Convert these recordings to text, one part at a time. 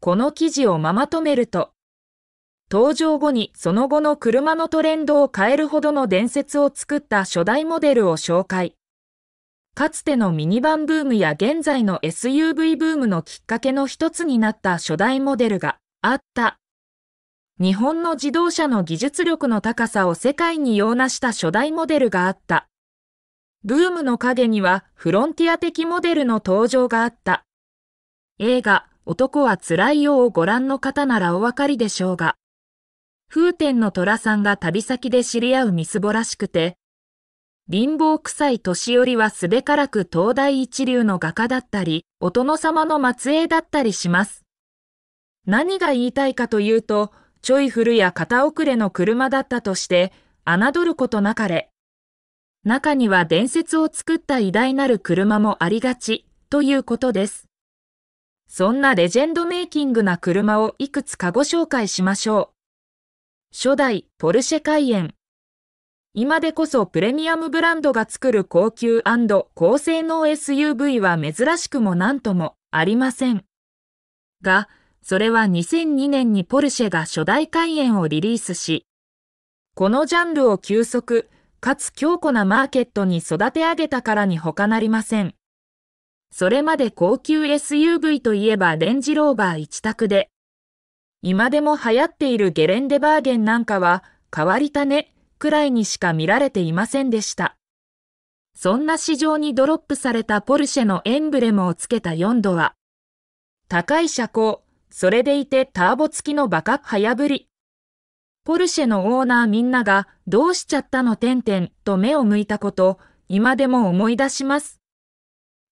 この記事をままとめると、登場後にその後の車のトレンドを変えるほどの伝説を作った初代モデルを紹介。かつてのミニバンブームや現在の SUV ブームのきっかけの一つになった初代モデルがあった。日本の自動車の技術力の高さを世界に用なした初代モデルがあった。ブームの陰にはフロンティア的モデルの登場があった。映画、男は辛いよをご覧の方ならお分かりでしょうが、風天の虎さんが旅先で知り合うみすぼらしくて、貧乏臭い年寄りはすべからく東大一流の画家だったり、お殿様の末裔だったりします。何が言いたいかというと、ちょい古や片遅れの車だったとして、侮ることなかれ。中には伝説を作った偉大なる車もありがち、ということです。そんなレジェンドメイキングな車をいくつかご紹介しましょう。初代ポルシェカイエン。今でこそプレミアムブランドが作る高級高性能 SUV は珍しくも何ともありません。が、それは2002年にポルシェが初代カイエンをリリースし、このジャンルを急速かつ強固なマーケットに育て上げたからに他なりません。それまで高級 SUV といえばレンジローバー一択で、今でも流行っているゲレンデバーゲンなんかは変わり種くらいにしか見られていませんでした。そんな市場にドロップされたポルシェのエンブレムをつけた4度は、高い車高、それでいてターボ付きのバカ早振り。ポルシェのオーナーみんながどうしちゃったのてんてんと目を向いたこと、今でも思い出します。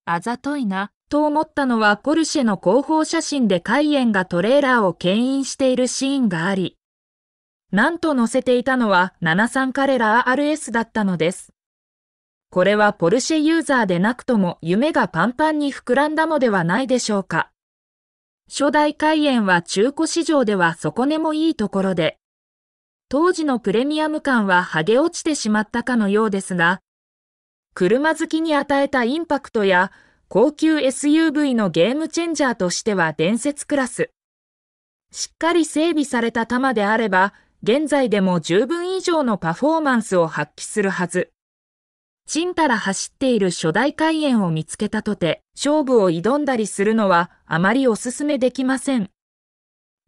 あざといな、と思ったのはポルシェの広報写真でカイエンがトレーラーを牽引しているシーンがあり、なんと載せていたのは73カレラ RS だったのです。これはポルシェユーザーでなくとも夢がパンパンに膨らんだのではないでしょうか。初代開園は中古市場では底根もいいところで、当時のプレミアム感は剥げ落ちてしまったかのようですが、車好きに与えたインパクトや高級 SUV のゲームチェンジャーとしては伝説クラス。しっかり整備された玉であれば、現在でも十分以上のパフォーマンスを発揮するはず。ちんたら走っている初代開園を見つけたとて、勝負を挑んだりするのはあまりお勧めできません。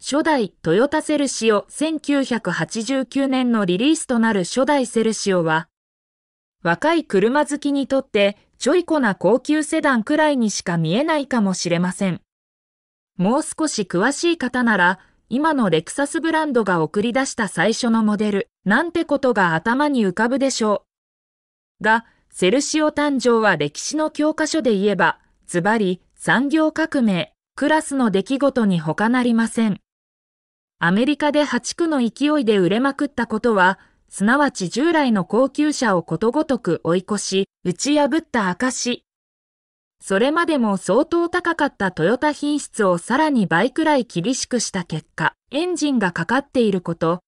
初代トヨタセルシオ1989年のリリースとなる初代セルシオは、若い車好きにとってちょいこな高級セダンくらいにしか見えないかもしれません。もう少し詳しい方なら、今のレクサスブランドが送り出した最初のモデル、なんてことが頭に浮かぶでしょう。が、セルシオ誕生は歴史の教科書で言えば、ズバリ産業革命、クラスの出来事に他なりません。アメリカで破竹の勢いで売れまくったことは、すなわち従来の高級車をことごとく追い越し、打ち破った証。それまでも相当高かったトヨタ品質をさらに倍くらい厳しくした結果、エンジンがかかっていること、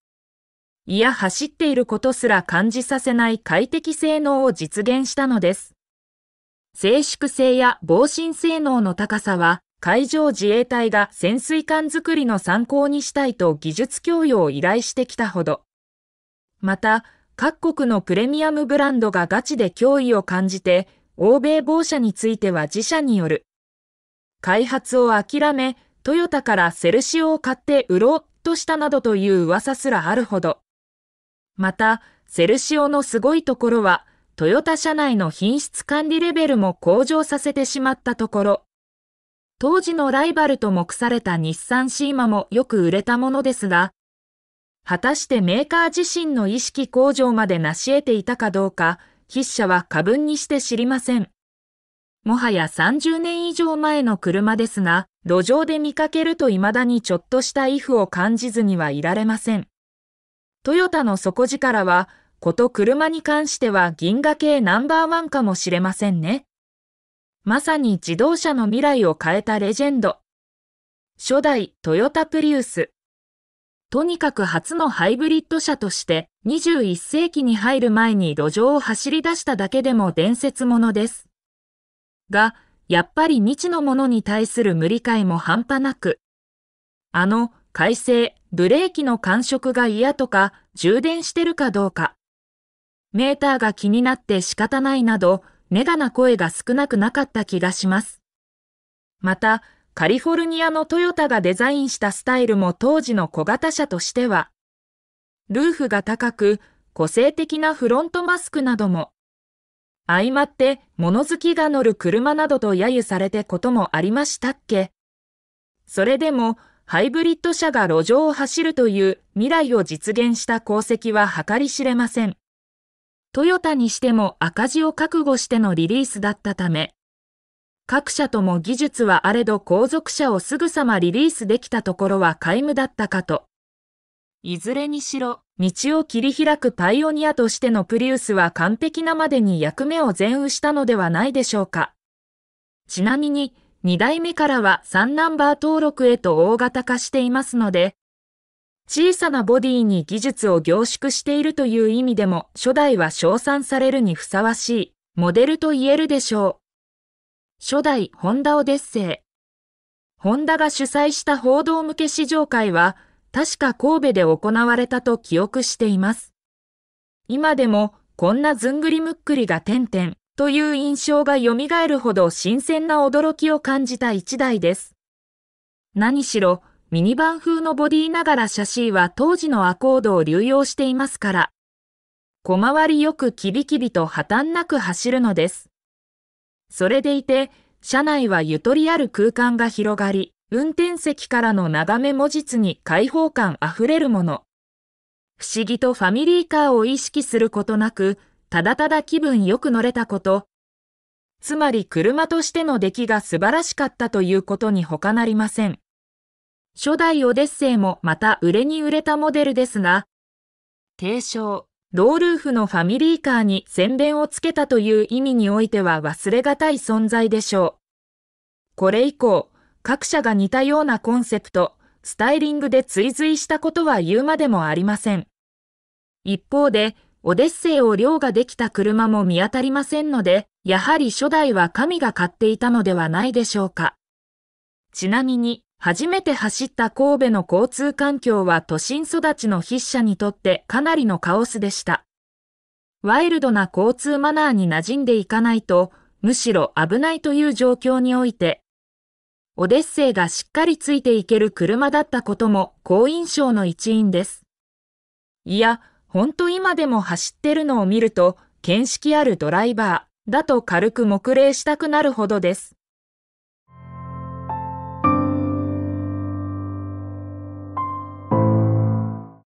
いや走っていることすら感じさせない快適性能を実現したのです。静粛性や防振性能の高さは、海上自衛隊が潜水艦作りの参考にしたいと技術供与を依頼してきたほど。また、各国のプレミアムブランドがガチで脅威を感じて、欧米防車については自社による。開発を諦め、トヨタからセルシオを買って売ろうとしたなどという噂すらあるほど。また、セルシオのすごいところは、トヨタ社内の品質管理レベルも向上させてしまったところ、当時のライバルと目された日産シーマもよく売れたものですが、果たしてメーカー自身の意識向上まで成し得ていたかどうか、筆者は過分にして知りません。もはや30年以上前の車ですが、路上で見かけると未だにちょっとしたイフを感じずにはいられません。トヨタの底力は、こと車に関しては銀河系ナンバーワンかもしれませんね。まさに自動車の未来を変えたレジェンド。初代トヨタプリウス。とにかく初のハイブリッド車として21世紀に入る前に路上を走り出しただけでも伝説ものです。が、やっぱり未知のものに対する無理解も半端なく、あの、改正、ブレーキの感触が嫌とか、充電してるかどうか。メーターが気になって仕方ないなど、ネガな声が少なくなかった気がします。また、カリフォルニアのトヨタがデザインしたスタイルも当時の小型車としては、ルーフが高く、個性的なフロントマスクなども、相まって物好きが乗る車などと揶揄されてこともありましたっけそれでも、ハイブリッド車が路上を走るという未来を実現した功績は計り知れません。トヨタにしても赤字を覚悟してのリリースだったため、各社とも技術はあれど後続車をすぐさまリリースできたところは皆無だったかと。いずれにしろ、道を切り開くパイオニアとしてのプリウスは完璧なまでに役目を全うしたのではないでしょうか。ちなみに、2代目からは3ナンバー登録へと大型化していますので、小さなボディに技術を凝縮しているという意味でも初代は称賛されるにふさわしいモデルと言えるでしょう。初代ホンダオデッセイ。ホンダが主催した報道向け試乗会は確か神戸で行われたと記憶しています。今でもこんなずんぐりむっくりが点々という印象が蘇るほど新鮮な驚きを感じた一台です。何しろミニバン風のボディながらシャシーは当時のアコードを流用していますから、小回りよくキビキビと破綻なく走るのです。それでいて、車内はゆとりある空間が広がり、運転席からの眺めも実に開放感あふれるもの。不思議とファミリーカーを意識することなく、ただただ気分よく乗れたこと、つまり車としての出来が素晴らしかったということに他なりません。初代オデッセイもまた売れに売れたモデルですが、提唱、ロールーフのファミリーカーに宣伝をつけたという意味においては忘れがたい存在でしょう。これ以降、各社が似たようなコンセプト、スタイリングで追随したことは言うまでもありません。一方で、オデッセイを量ができた車も見当たりませんので、やはり初代は神が買っていたのではないでしょうか。ちなみに、初めて走った神戸の交通環境は都心育ちの筆者にとってかなりのカオスでした。ワイルドな交通マナーに馴染んでいかないと、むしろ危ないという状況において、オデッセイがしっかりついていける車だったことも好印象の一因です。いや、ほんと今でも走ってるのを見ると、見識あるドライバーだと軽く目礼したくなるほどです。